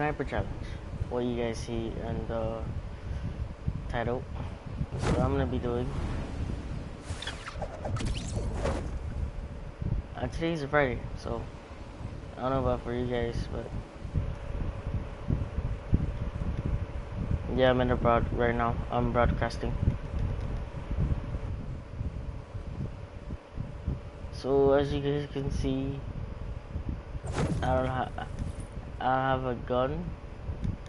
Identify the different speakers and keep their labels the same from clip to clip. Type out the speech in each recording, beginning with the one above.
Speaker 1: sniper challenge. What you guys see in the title. What I'm gonna be doing. Uh, today's a Friday, so I don't know about for you guys, but yeah, I'm in abroad right now. I'm broadcasting. So as you guys can see, I don't have I have a gun.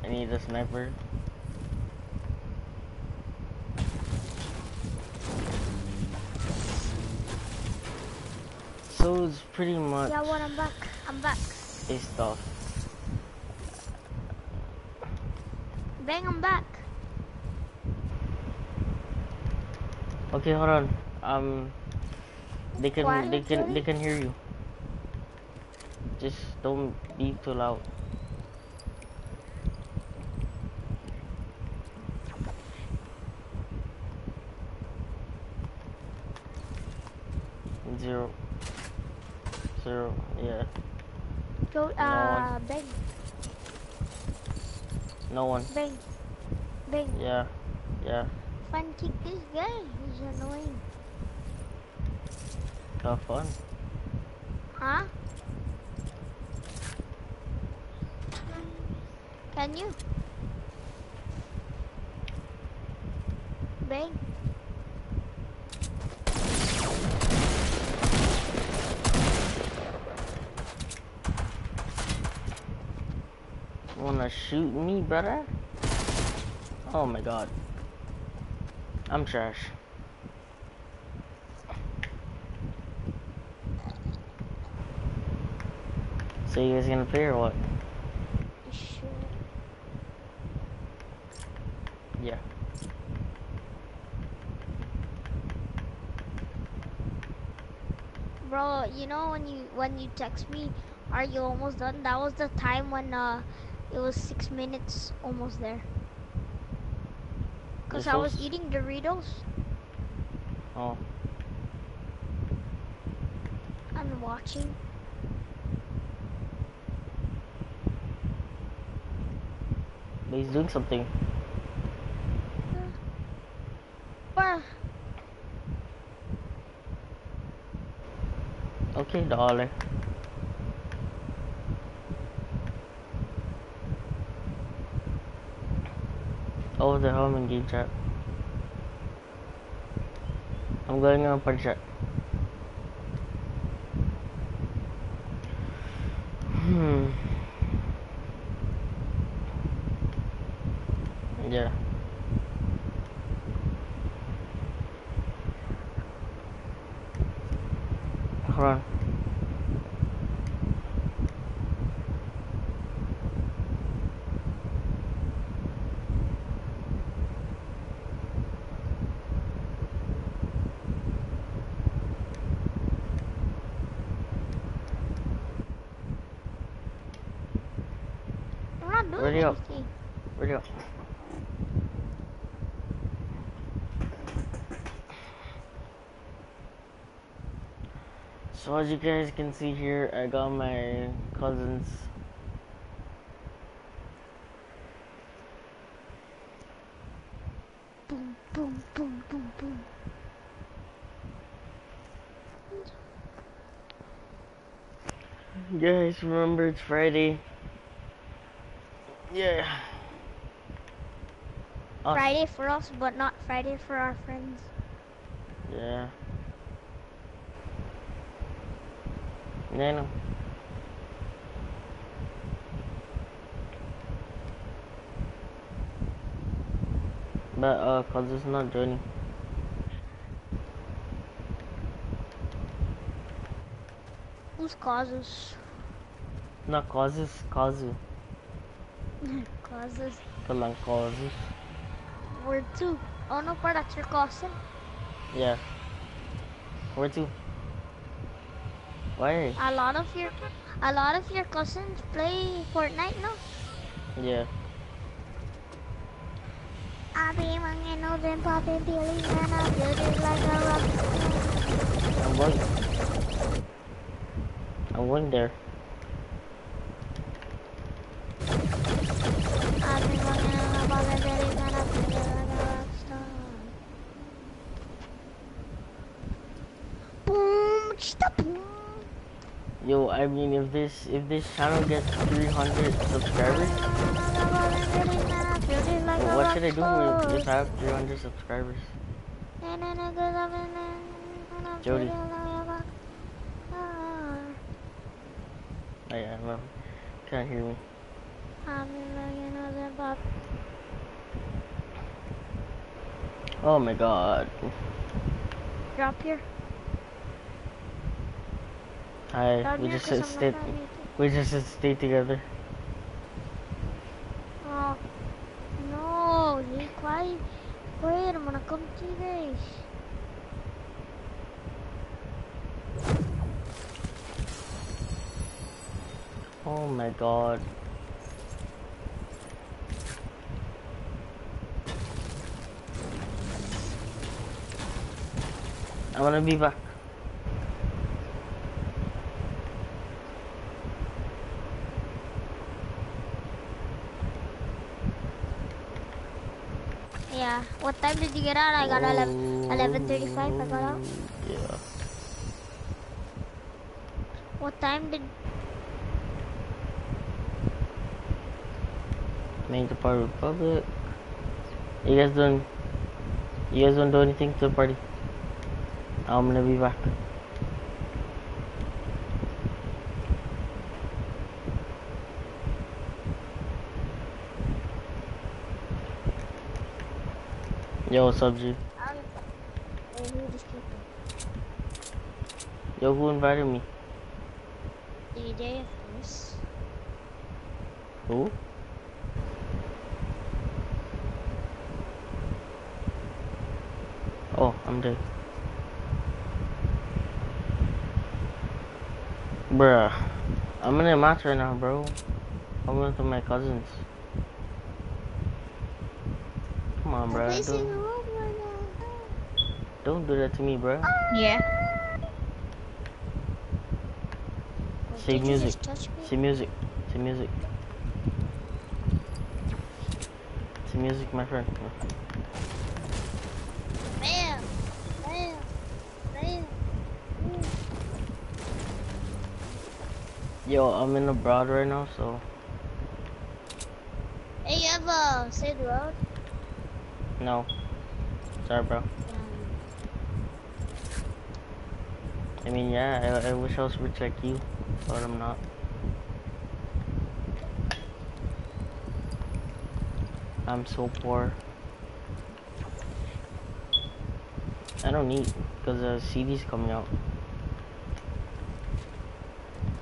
Speaker 1: I need a sniper. So it's pretty much
Speaker 2: Yeah, what? I'm back. I'm back.
Speaker 1: It's off.
Speaker 2: Bang, I'm back.
Speaker 1: Okay, hold on. Um, they can
Speaker 2: Why
Speaker 1: they can they can hear you. Just don't be too loud. Yeah.
Speaker 2: Go, uh, bang,
Speaker 1: No one.
Speaker 2: bang, bang.
Speaker 1: Yeah. Yeah.
Speaker 2: Fun kick this guy. He's annoying.
Speaker 1: Have fun.
Speaker 2: Huh? Can you? Bang.
Speaker 1: Wanna shoot me, brother? Oh my god. I'm trash. So you guys gonna play or what?
Speaker 2: Sure.
Speaker 1: Yeah.
Speaker 2: Bro, you know when you when you text me, are you almost done? That was the time when uh it was six minutes almost there. Cause I was eating Doritos
Speaker 1: Oh.
Speaker 2: I'm watching.
Speaker 1: But he's doing something.
Speaker 2: Bruh,
Speaker 1: Okay, dollar. Oh, the home engage chat. I'm going on punch chat. Hmm. Yeah. Hold on.
Speaker 2: we're not doing
Speaker 1: Ready up.
Speaker 2: anything.
Speaker 1: Where'd you go? So as you guys can see here, I got my cousins.
Speaker 2: Boom, boom, boom, boom, boom.
Speaker 1: Guys, remember it's Friday. Yeah.
Speaker 2: Friday for us, but not Friday for our friends.
Speaker 1: Yeah. Know. But uh, cause it's not joining.
Speaker 2: Who's causes?
Speaker 1: Not causes, Kazu.
Speaker 2: causes.
Speaker 1: Kalang causes.
Speaker 2: Word two. Oh no, part that's your cousin.
Speaker 1: Yeah. Where to? Why?
Speaker 2: A lot of your, a lot of your cousins play Fortnite, no?
Speaker 1: Yeah.
Speaker 2: I be among and then popping Billy and I'm building like a rock.
Speaker 1: I'm going. I'm going there.
Speaker 2: I
Speaker 1: mean, if this if this channel gets 300 subscribers, what should I do with if I have 300 subscribers? Jody. Oh, yeah, well, can't hear me. Oh my god.
Speaker 2: Drop here.
Speaker 1: Hi, we just stay,
Speaker 2: not gonna need
Speaker 1: we just stay together.
Speaker 2: to- Oh, no, be quiet. Quiet, I'm gonna come to you guys.
Speaker 1: Oh my god. I'm gonna be back.
Speaker 2: Yeah. What time did you get out? I got 11, 11.35. I got out.
Speaker 1: Yeah.
Speaker 2: What time did...
Speaker 1: Make the party public. You guys don't you guys don't do anything to the party? I'm gonna be back. Yo, what's up, G? Yo, who invited me?
Speaker 2: DJ, of course.
Speaker 1: Who? Oh, I'm dead. Bruh, I'm in a match right now, bro. I'm with my cousins. Come on, bro.
Speaker 2: Facing the
Speaker 1: Don't,
Speaker 2: road right now.
Speaker 1: Don't do that to me, bro.
Speaker 3: Yeah.
Speaker 1: Say
Speaker 2: Did you
Speaker 1: music.
Speaker 2: just touch me?
Speaker 1: Say music. Say music. Say music, my friend.
Speaker 2: Bam! Bam! Bam!
Speaker 1: Yo, I'm in abroad right now, so
Speaker 2: Hey, you have uh, a Sid Road?
Speaker 1: no. Sorry, bro.
Speaker 2: Um,
Speaker 1: I mean, yeah, I, I wish I was rich like you, but I'm not. I'm so poor. I don't need, because the CD's coming out.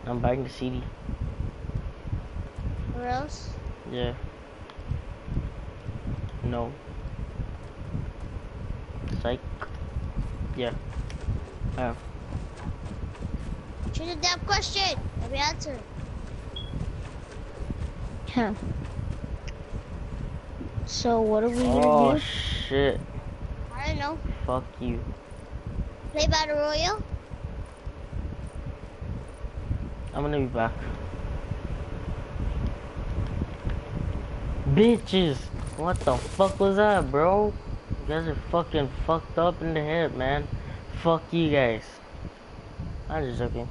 Speaker 1: I'm buying the CD.
Speaker 2: where else?
Speaker 1: Yeah. No. Psych. Yeah. I am.
Speaker 2: Choose a damn question. Let me answer.
Speaker 3: Huh. So what are we
Speaker 1: Oh
Speaker 3: gonna do?
Speaker 1: Oh shit.
Speaker 2: I don't know.
Speaker 1: Fuck you.
Speaker 2: Play Battle Royale?
Speaker 1: I'm gonna be back. Bitches! What the fuck was that, bro? You guys are fucking fucked up in the head, man. Fuck you guys. I'm just joking.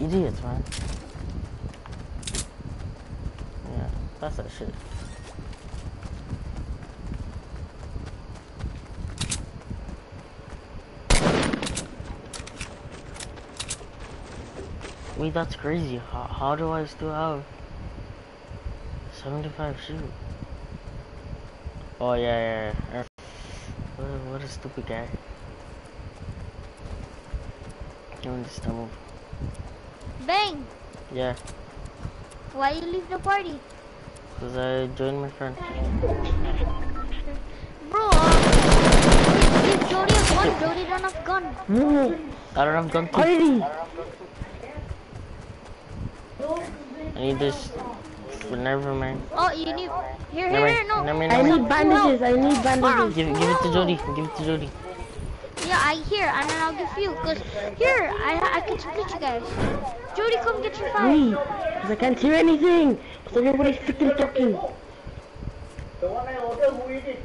Speaker 1: Idiots, man. Yeah, that's that shit. Wait, that's crazy. How, how do I still have 75 shoot? Oh, yeah, yeah, yeah. What, a- what a stupid guy. Understand move.
Speaker 2: Bang!
Speaker 1: Yeah,
Speaker 2: Why you leave the party?
Speaker 1: because I joined my friend.
Speaker 2: Bro, uh, give Jody a gun. Jody don't have gun.
Speaker 1: I don't have gun too.
Speaker 3: Already.
Speaker 1: I need this. But never mind.
Speaker 2: Oh, you need. Here,
Speaker 1: Never
Speaker 2: here, no.
Speaker 1: Never mind.
Speaker 3: I need
Speaker 1: mind.
Speaker 3: bandages. I need bandages.
Speaker 1: Give, give it to Jody. Give it to Jody.
Speaker 2: Yeah, I here, and then I'll give you. Cause here, I I can split you guys. Jody, come get your five.
Speaker 3: Wait, because I can't hear anything. Because everybody's freaking talking.
Speaker 4: The one I ordered, who eat it?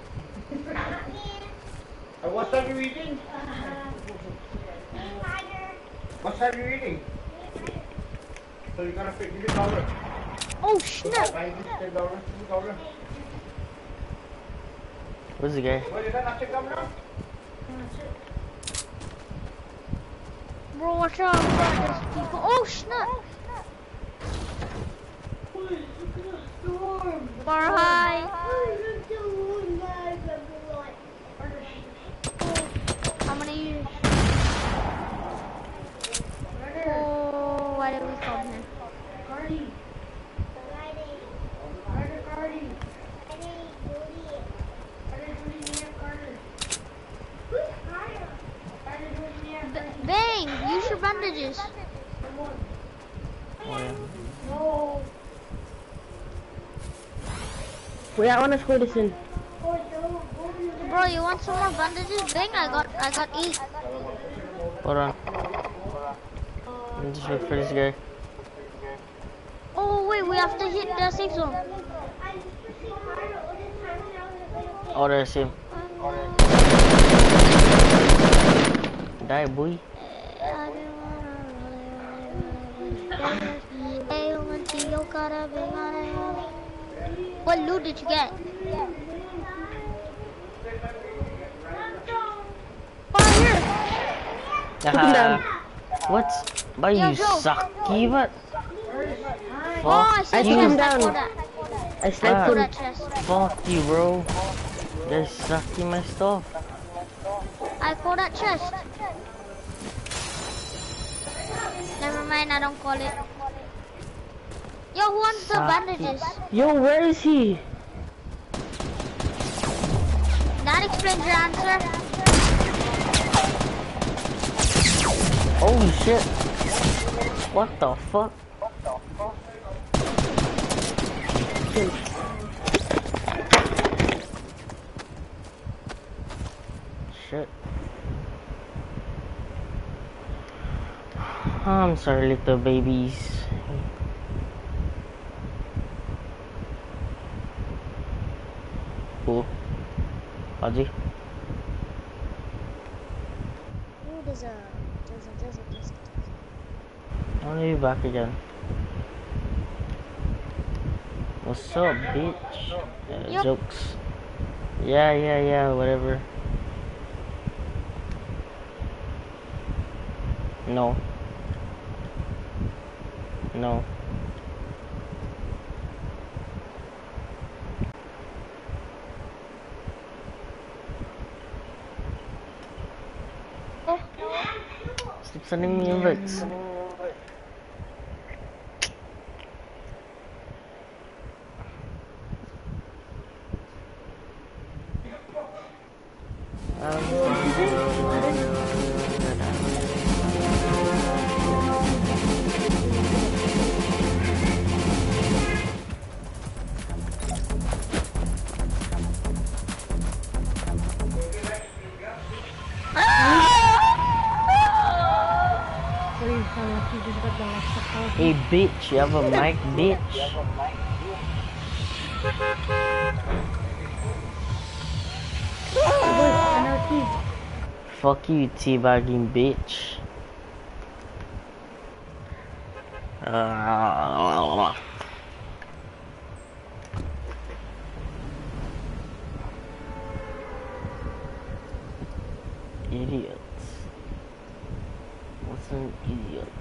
Speaker 4: Uh, what are you eating? What are you eating? So you're gonna pay, give me dollar.
Speaker 2: Oh
Speaker 4: So
Speaker 2: snap!
Speaker 4: buy this ten dollars, two dollar.
Speaker 1: Where's the guy?
Speaker 4: Well, is that not come now?
Speaker 2: Bro, watch out. There's people. Oh snap! Bar high. How many? Oh, why did we come here? Bang! Use your bandages.
Speaker 1: Oh, yeah.
Speaker 3: Wait, I want to score this in.
Speaker 2: Bro, you want some more bandages? Bang! I got, I got eight.
Speaker 1: Hold on. I'm just wait for this guy.
Speaker 2: Oh wait, we have to hit the safe zone.
Speaker 1: Oh, there's him. Die, boy. What loot did you get? Oh, here.
Speaker 3: Uh, Put him down.
Speaker 1: What? Why
Speaker 2: Yo,
Speaker 1: you
Speaker 2: Joe.
Speaker 1: sucky, but?
Speaker 2: Oh, I
Speaker 1: Fuck
Speaker 2: see
Speaker 3: I
Speaker 2: chest.
Speaker 3: took him
Speaker 1: you.
Speaker 3: down.
Speaker 2: I that.
Speaker 3: I sniped
Speaker 2: I
Speaker 3: him.
Speaker 2: that chest.
Speaker 1: Fuck you, bro. You're sucking my stuff.
Speaker 2: I call that chest. Mind, I don't call it. Yo, who wants the
Speaker 1: ah,
Speaker 2: bandages?
Speaker 3: Yo, where is he?
Speaker 2: That explains your answer.
Speaker 1: Holy shit. What the fuck? Shit. I'm sorry, little babies. Who? Audrey?
Speaker 2: Ooh, there's a, there's a, there's a, there's a.
Speaker 1: I'm gonna be back again. What's up, bitch? Uh,
Speaker 2: Yup.
Speaker 1: Jokes. Yeah, yeah, yeah, whatever. No. No. Stop sending me invites. Bitch, you have a mic, bitch. Fuck you, teabagging bitch. Uh, idiots. What's an idiot?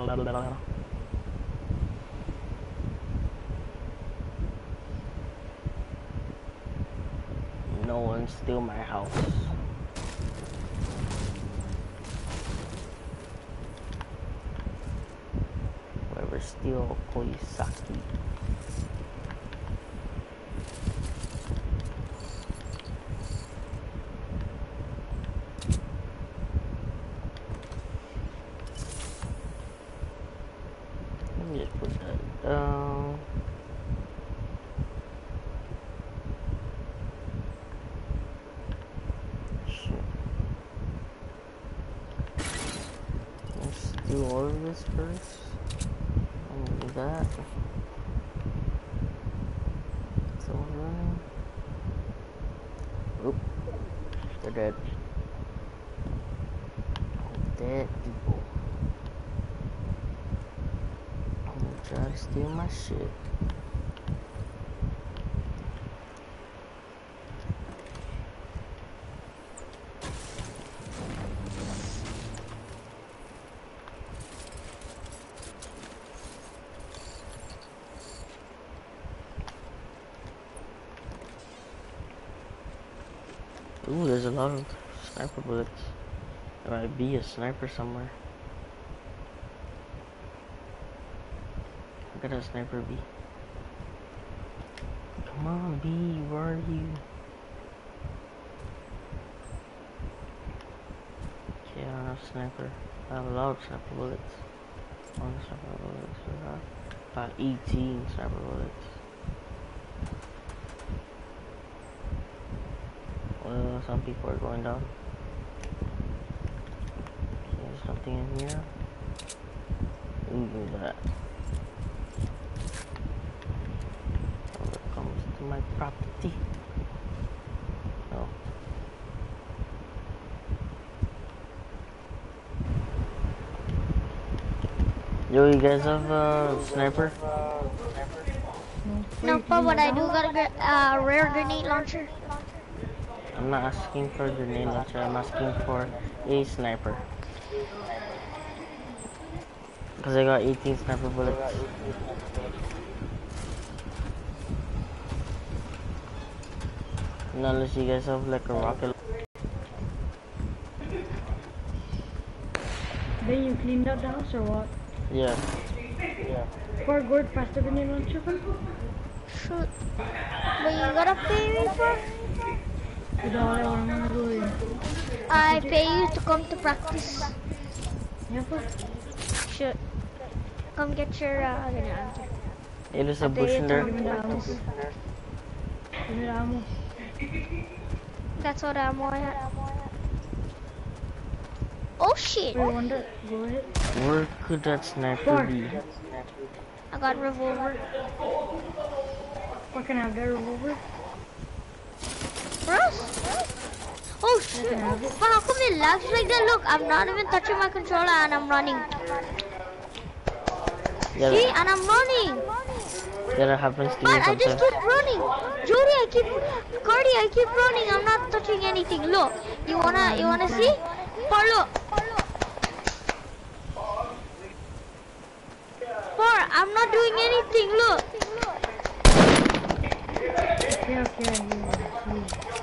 Speaker 1: No one steal my house. Whoever steal Koisaki. Just put that down. Shit. Let's do all of this first. And do that. Still running. Oop. They're dead. Dead people. I'm gonna try to steal my shit. Ooh, there's a lot of sniper bullets. There might be a sniper somewhere. Look at a sniper B. Come on, B, where are you? Okay, I don't have sniper. I have a lot of sniper bullets. One sniper bullets. About 18 sniper bullets. Well, some people are going down. Okay, there's nothing in here. Ooh, look that. Whoever comes to my property. Oh. Yo, you guys have a sniper?
Speaker 2: No, but what I do got a uh, rare grenade launcher.
Speaker 1: I'm not asking for a grenade launcher, I'm asking for a sniper. Because I got 18 sniper bullets. And unless you guys have like a rocket.
Speaker 3: Then you cleaned out the house or what?
Speaker 1: Yeah. Yeah.
Speaker 3: For good faster than you launcher one?
Speaker 2: Shoot. But you gotta pay me for I pay you to come to practice.
Speaker 3: Yeah po.
Speaker 2: Shoot. Come get your uh, ganyan.
Speaker 1: Hey, there's a bush in there.
Speaker 3: Give me the ammo. Give me the ammo.
Speaker 2: That's what I'm on. Oh shit!
Speaker 3: Wait, Wonder, go ahead.
Speaker 1: Where could that sniper be?
Speaker 2: I got revolver.
Speaker 3: What can I have? That revolver?
Speaker 2: For us? Oh shit! But how come it lags like that? Look, I'm not even touching my controller and I'm running.
Speaker 1: Yeah,
Speaker 2: See? And I'm running.
Speaker 1: yeah, that happens to me
Speaker 2: But I just keep running. Jody, I keep Cardi, I keep running. I'm not touching anything. Look. You wanna you wanna see? Par look. Par, I'm not doing anything. Look.
Speaker 3: Okay, okay, yeah.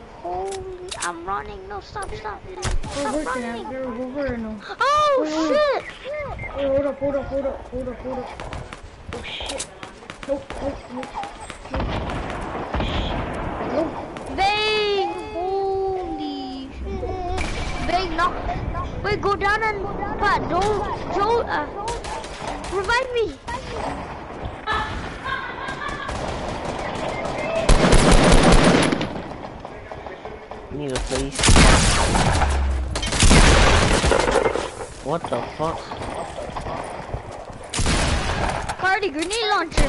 Speaker 2: I'm running. No, stop, stop.
Speaker 3: Oh,
Speaker 2: Stop
Speaker 3: can I
Speaker 2: running.
Speaker 3: revolver or no?
Speaker 2: Oh shit.
Speaker 3: Wait, hold up, hold up, hold up, hold up, hold up. Oh shit. Nope, nope, nope. Nope.
Speaker 2: Bang! Holy shit. Bang, knock. Wait, go down and, but don't, Joe, uh, revive me.
Speaker 1: Need a place. What the fuck?
Speaker 2: Cardi, grenade launcher.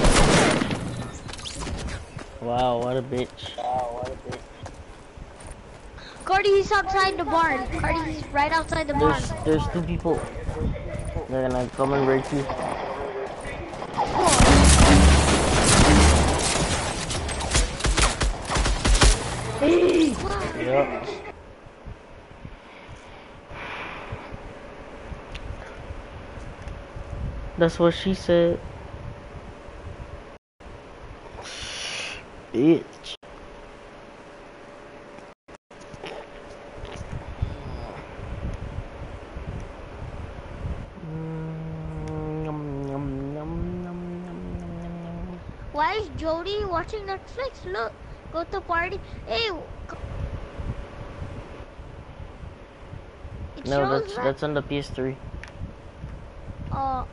Speaker 1: Wow, what a bitch. Wow, what a bitch.
Speaker 2: Cardi, he's outside the barn. Cardi, he's right outside the barn.
Speaker 1: There's there's two people. They're gonna come and rape you. Yep. That's what she said. Bitch.
Speaker 2: Why is Jody watching Netflix? Look, go to party. Hey. c- It
Speaker 1: No, that's
Speaker 2: that-
Speaker 1: that's on the PS3.
Speaker 2: Uh,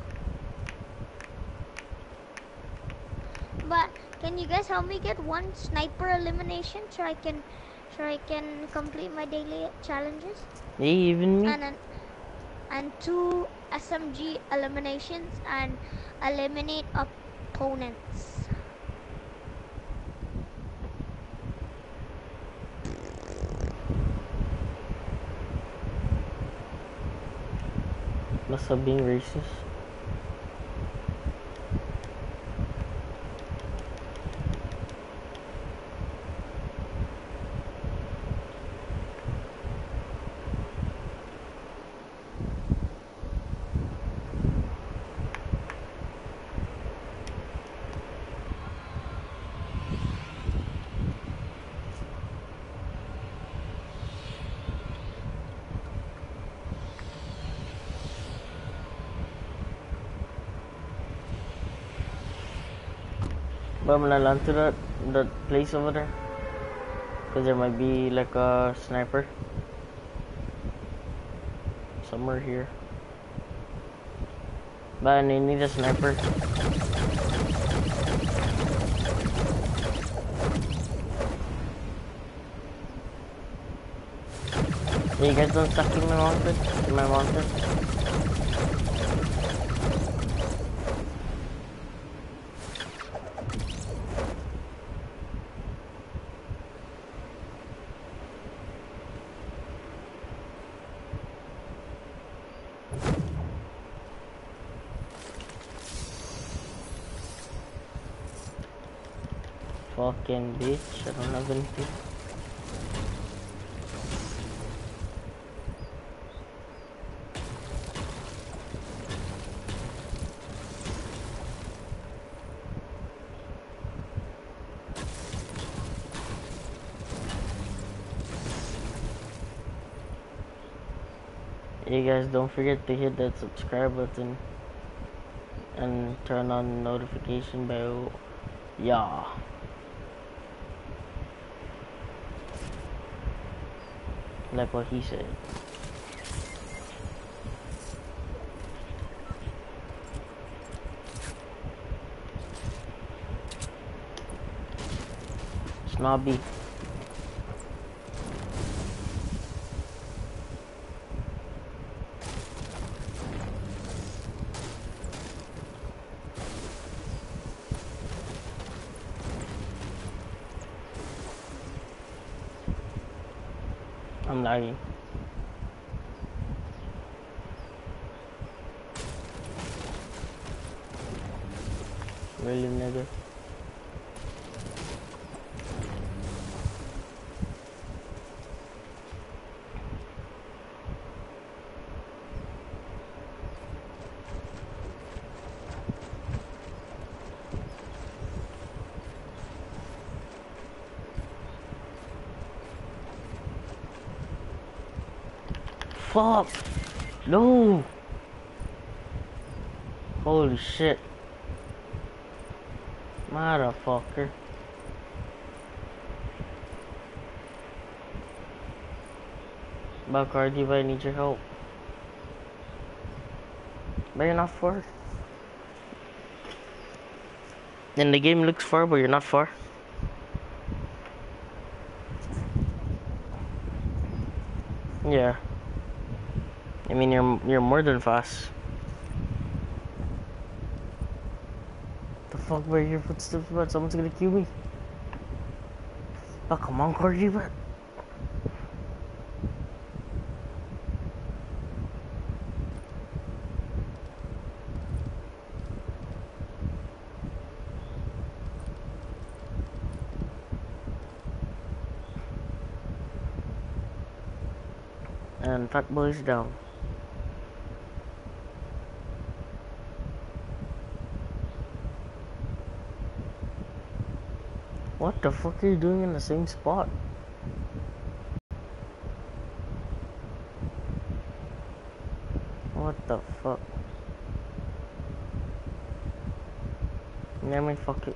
Speaker 2: but can you guys help me get one sniper elimination so I can so I can complete my daily challenges
Speaker 1: Yeah, even me.
Speaker 2: and an, and two SMG eliminations and eliminate opponents.
Speaker 1: Must have But I'm gonna land to that that place over there. Cause there might be like a sniper. Somewhere here. But I need a sniper. Yeah, you guys don't stuck in my mountain? In my mountain? Fucking bitch, I don't have anything. You guys don't forget to hit that subscribe button and turn on notification bell. Yeah. Like what he said. Snobby. I'm Fuck! No! Holy shit. Motherfucker. Bacardi, I need your help. But you're not far. And the game looks far, but you're not far. Yeah. I mean, you're you're more than fast. The fuck, where your footsteps, but someone's gonna kill me. Oh, come on, Corgi, but. And Fat Boy's down. The fuck are you doing in the same spot? What the fuck? Never mind, fuck it.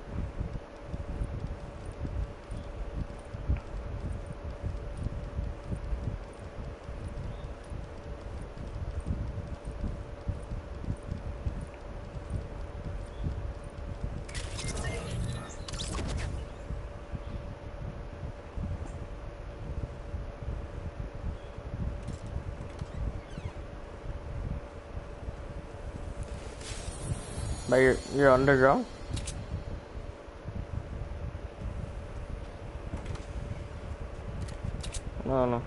Speaker 1: You're, you're underground? No, no.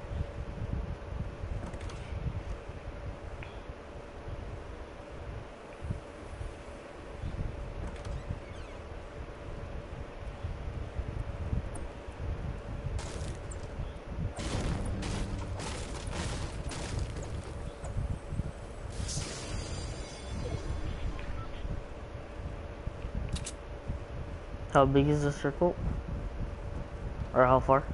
Speaker 1: How big is the circle? Or how far?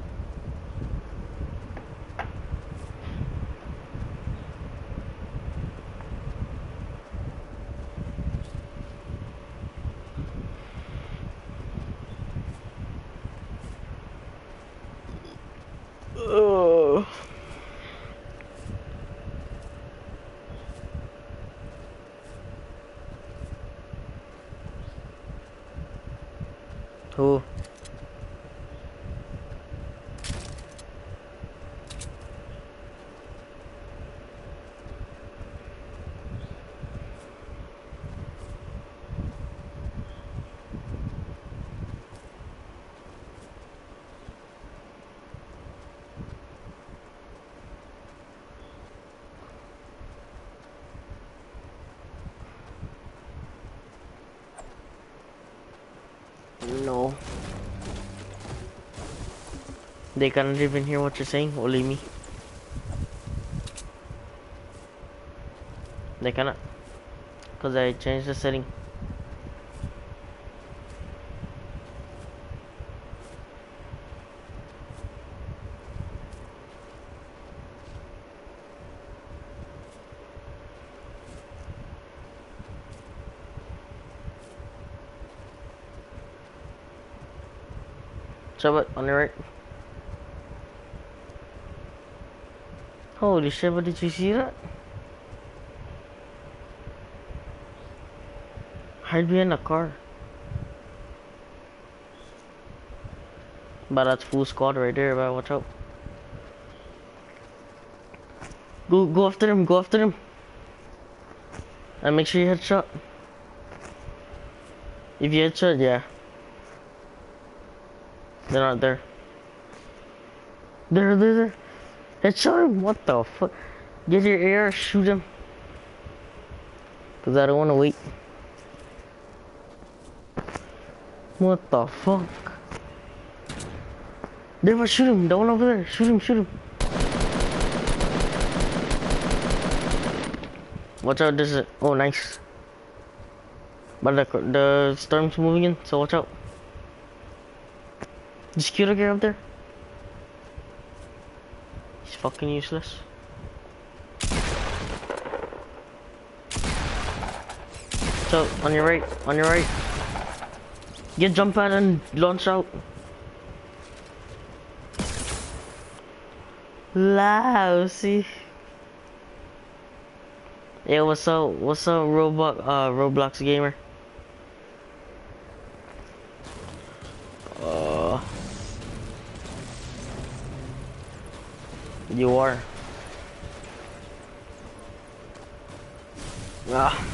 Speaker 1: Who? No. They cannot even hear what you're saying, only me. They cannot. Because I changed the setting. It on the right. Holy shit, but did you see that? Hide behind a car. But that's full squad right there, but watch out. Go go after him, go after him. And make sure you headshot. If you headshot, yeah. They're not there. There, there. Headshot him. What the fuck? Get your air, shoot him. Cause I don't wanna wait. What the fuck? There, shoot him. The one over there. Shoot him, shoot him. Watch out, this is. Oh, nice. But the, the storm's moving in, so watch out. Is Kira get up there? He's fucking useless. So, on your right, on your right. Get jump pad and launch out. Lousy. Yeah, what's up? What's up, Roblox? Uh, Roblox gamer. You are. Ah.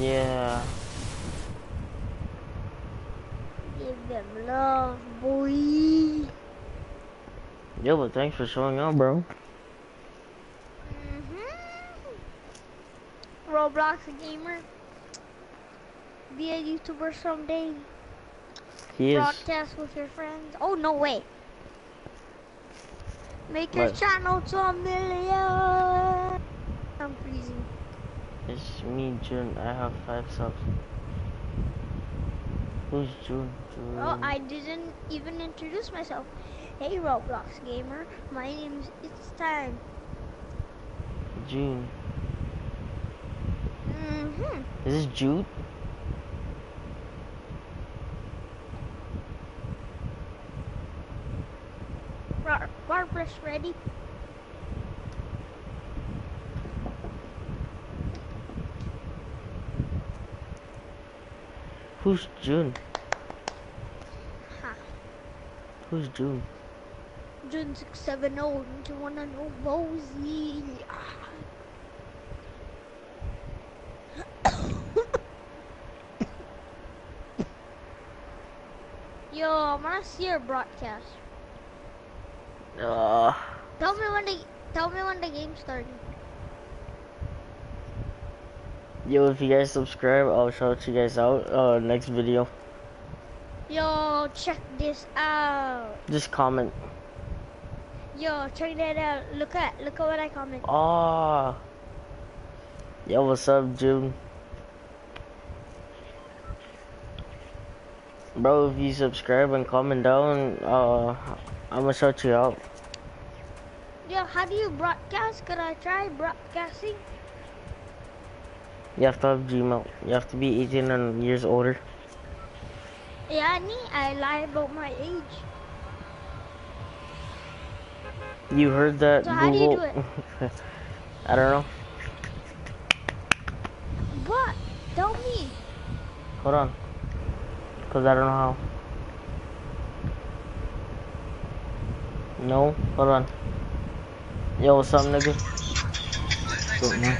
Speaker 1: Yeah.
Speaker 2: Give them love, boy.
Speaker 1: Yo, but thanks for showing up, bro.
Speaker 2: hmm Roblox gamer. Be a YouTuber someday.
Speaker 1: He is.
Speaker 2: Broadcast with your friends. Oh no way. Make your
Speaker 1: What?
Speaker 2: channel to a million. I'm freezing.
Speaker 1: It's me, June. I have five subs. Who's June? June.
Speaker 2: Oh, I didn't even introduce myself. Hey Roblox gamer, my name's It's Time.
Speaker 1: June.
Speaker 2: Mm-hmm.
Speaker 1: Is this Jude?
Speaker 2: Bar Barbara's ready.
Speaker 1: Who's June?
Speaker 2: Huh.
Speaker 1: Who's June?
Speaker 2: June 670, don't you wanna know Mosey? Yo, I wanna see your broadcast.
Speaker 1: Uh,
Speaker 2: Tell me when the tell me when the game started.
Speaker 1: yo, if you guys subscribe, I'll shout you guys out uh next video.
Speaker 2: Yo, check this out.
Speaker 1: Just comment.
Speaker 2: Yo, check that out. Look at look at what I comment.
Speaker 1: Ah. Yo, what's up, June? Bro, if you subscribe and comment down, uh, I'm gonna shout you out.
Speaker 2: How do you broadcast? Could I try broadcasting?
Speaker 1: You have to have Gmail. You have to be 18 and years older.
Speaker 2: Yeah, me, I lie about my age.
Speaker 1: You heard that,
Speaker 2: So how do you do it?
Speaker 1: I don't know.
Speaker 2: What? Tell me.
Speaker 1: Hold on. Cause I don't know how. No, hold on. Yo, what's up, nigga?
Speaker 5: What's up, man?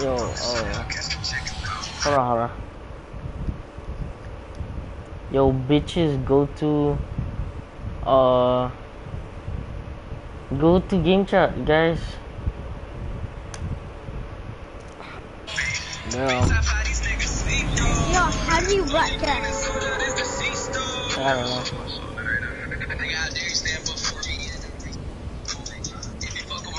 Speaker 1: Yo, oh. Hold on, hold on. Yo, bitches, go to, uh, go to game chat, guys. No,
Speaker 2: Yo, how do you broadcast?
Speaker 1: I don't know.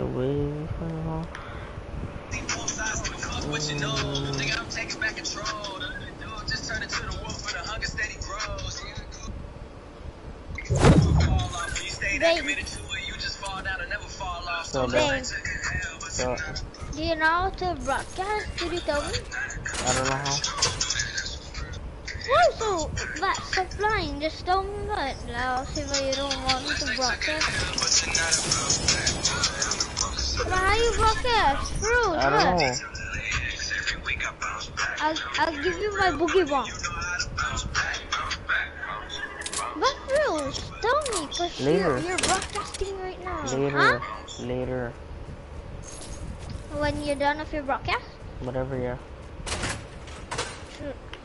Speaker 1: away from home.
Speaker 2: Babe,
Speaker 1: So
Speaker 2: babe,
Speaker 1: so
Speaker 2: do you know how to broadcast? Could you tell me?
Speaker 1: I don't know how.
Speaker 2: Why so, but stop lying. Just tell me what. I'll see why you don't want me to broadcast. But how you broadcast? Fruit,
Speaker 1: I don't know.
Speaker 2: I'll, I'll give you my boogie bomb. But Bruce, tell me, cause you're, you're broadcasting right now.
Speaker 1: Later,
Speaker 2: Huh?
Speaker 1: later,
Speaker 2: When you're done with your broadcast?
Speaker 1: whatever. Yeah.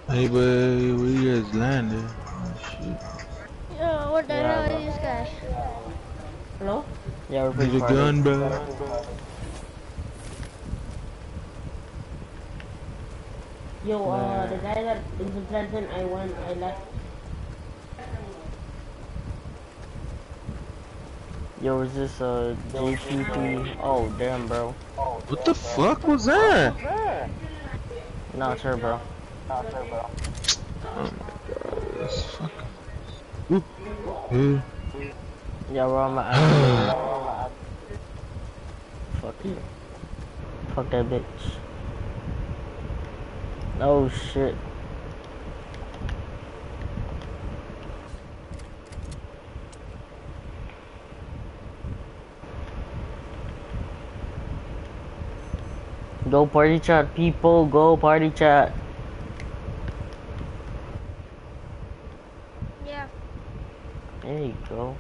Speaker 5: Hey, boy, where you guys landed? Oh, shit.
Speaker 2: Oh, what the
Speaker 1: Yeah,
Speaker 2: hell
Speaker 1: bro.
Speaker 2: is this guy?
Speaker 1: Hello? Yeah, we're pretty
Speaker 5: Need a gun, bro.
Speaker 1: Yo, uh, the guy that is in Trenton, I went, I left. Yo, is this uh JPP? Oh, damn, bro.
Speaker 5: What the fuck was that?
Speaker 1: No, it's her, bro.
Speaker 5: Oh my god, that's fucking. Ooh. Hey.
Speaker 1: Yeah, we're on my Fuck that bitch. Oh shit. Go party chat, people. Go party chat.
Speaker 2: Yeah.
Speaker 1: There you go.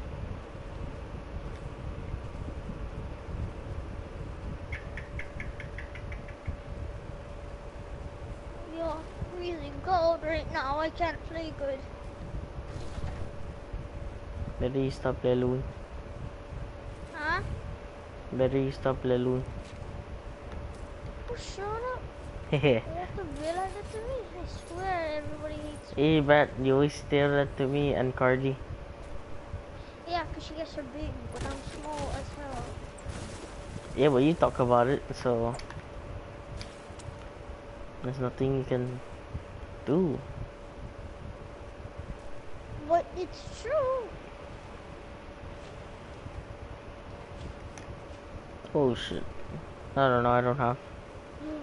Speaker 2: You're really cold right now. I can't play good.
Speaker 1: Better you stop Leloon.
Speaker 2: Huh?
Speaker 1: Better you stop Leloon.
Speaker 2: Oh, shut up. You have to realize it to me. I swear everybody hates me.
Speaker 1: hey, you always stare that to me and Cardi.
Speaker 2: Yeah, because you guys are big, but I'm small as hell.
Speaker 1: Yeah, but you talk about it, so there's nothing you can do.
Speaker 2: But it's true.
Speaker 1: Oh shit. I don't know, I don't have.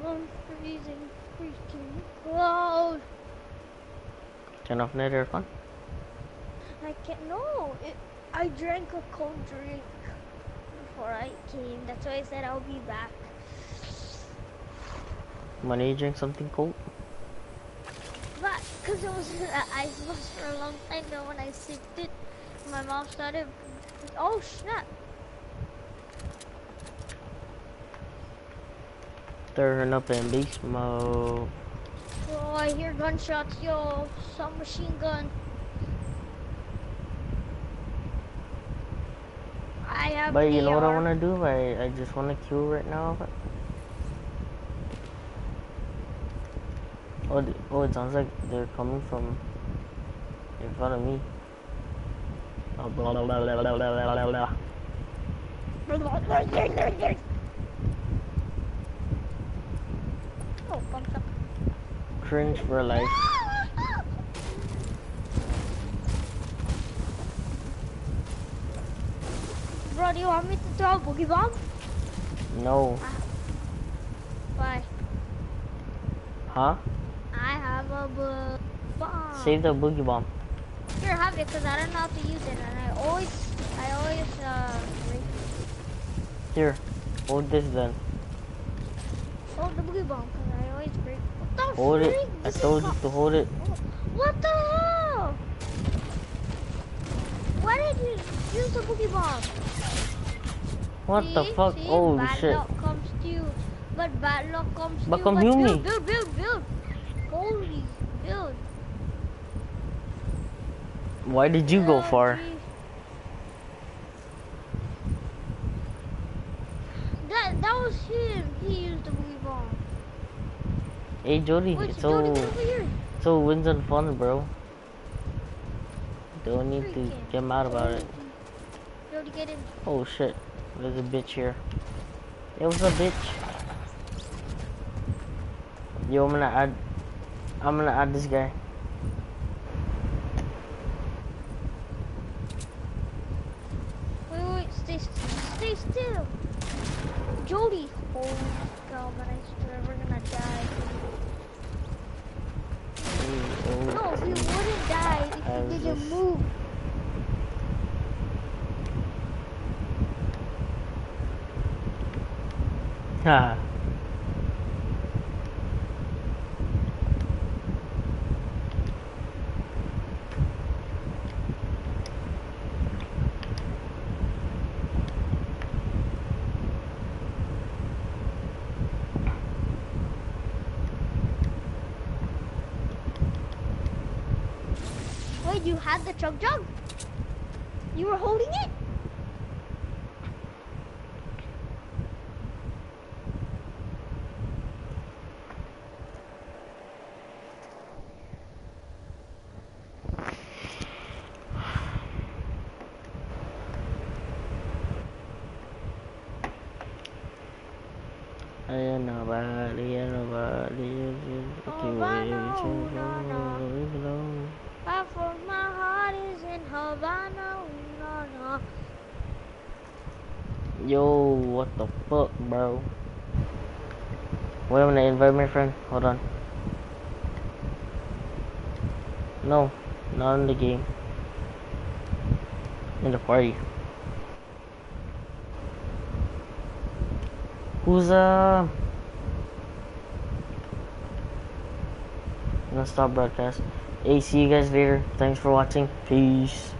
Speaker 2: I'm freezing freaking cold.
Speaker 1: Turn off net aircon.
Speaker 2: I can't. No, it, I drank a cold drink before I came. That's why I said I'll be back.
Speaker 1: You drink something cold?
Speaker 2: Because it was in the ice box for a long time, then when I sipped it, my mom started. Oh snap!
Speaker 1: Turn up in beast mode.
Speaker 2: Oh, I hear gunshots, yo! Submachine gun. I have.
Speaker 1: But you know what I wanna do? I, I just wanna kill right now. Oh, the, oh, it sounds like they're coming from in front of me. Oh, blah, blah, blah,
Speaker 2: oh,
Speaker 1: Cringe for life.
Speaker 2: Bro, do you want me to throw a boogie bomb?
Speaker 1: No. Ah.
Speaker 2: Why?
Speaker 1: Huh?
Speaker 2: I have a bo- bomb.
Speaker 1: Save the boogie bomb.
Speaker 2: Here, have it, cause I don't know how to use it, and I always, I always, uh, break.
Speaker 1: Here. Hold this then.
Speaker 2: hold the boogie bomb, cause I always break. What the
Speaker 1: Hold it.
Speaker 2: freak?
Speaker 1: I
Speaker 2: This is
Speaker 1: told you to hold it.
Speaker 2: What the hell? Why did you use the boogie bomb?
Speaker 1: What the
Speaker 2: See?
Speaker 1: fuck?
Speaker 2: See?
Speaker 1: Oh
Speaker 2: bad
Speaker 1: shit.
Speaker 2: luck comes to you. But bad luck comes
Speaker 1: But
Speaker 2: to you.
Speaker 1: come
Speaker 2: But build, build, build, build. Holy, build.
Speaker 1: Why did you go far?
Speaker 2: That that was him. He used the boogie bomb.
Speaker 1: Hey Jody,
Speaker 2: Wait,
Speaker 1: it's
Speaker 2: Jody,
Speaker 1: so
Speaker 2: come over here.
Speaker 1: so wins and fun, bro. Don't need to
Speaker 2: Freaking
Speaker 1: get mad about it.
Speaker 2: Jody, get in.
Speaker 1: Oh shit, there's a bitch here. It was a bitch. Yo, I'm gonna add. I'm gonna add this guy.
Speaker 2: Wait, wait, stay, stay still. Jody. Holy cow, man, I swear we're gonna die.
Speaker 1: Oh,
Speaker 2: No, we wouldn't die if we didn't move.
Speaker 1: Ha.
Speaker 2: You had the chug jug? You were holding it?
Speaker 1: Ain't nobody, ain't nobody, is just
Speaker 2: Oh,
Speaker 1: okay,
Speaker 2: I
Speaker 1: wait,
Speaker 2: know,
Speaker 1: change
Speaker 2: no,
Speaker 1: my
Speaker 2: no.
Speaker 1: mind, leave it alone.
Speaker 2: Half of my heart is in Havana. No, no.
Speaker 1: Yo, what the fuck, bro? Wait a minute, invite my friend. Hold on. No, not in the game. In the party. Who's uh? I'm gonna stop broadcast. Hey, see you guys later. Thanks for watching. Peace.